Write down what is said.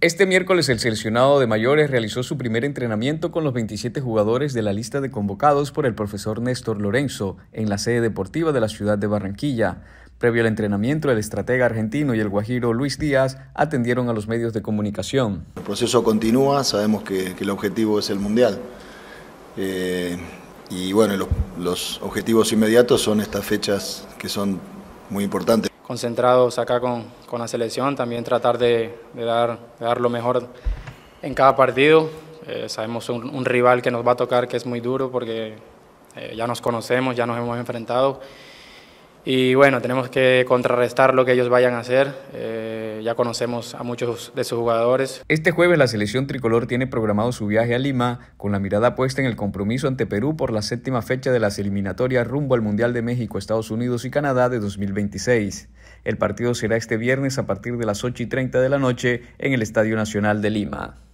Este miércoles el seleccionado de mayores realizó su primer entrenamiento con los 27 jugadores de la lista de convocados por el profesor Néstor Lorenzo en la sede deportiva de la ciudad de Barranquilla. Previo al entrenamiento, el estratega argentino y el guajiro Luis Díaz atendieron a los medios de comunicación. El proceso continúa, sabemos que, el objetivo es el Mundial. Eh, y bueno, los, los objetivos inmediatos son estas fechas que son muy importantes concentrados acá con, con la selección, también tratar de, de, dar, dar, lo mejor en cada partido. Eh, sabemos un, rival que nos va a tocar que es muy duro porque eh, ya nos conocemos, ya nos hemos enfrentado y bueno, tenemos que contrarrestar lo que ellos vayan a hacer. Ya conocemos a muchos de sus jugadores. Este jueves la selección tricolor tiene programado su viaje a Lima con la mirada puesta en el compromiso ante Perú por la séptima fecha de las eliminatorias rumbo al Mundial de México, Estados Unidos y Canadá de 2026. El partido será este viernes a partir de las 8 y 30 de la noche en el Estadio Nacional de Lima.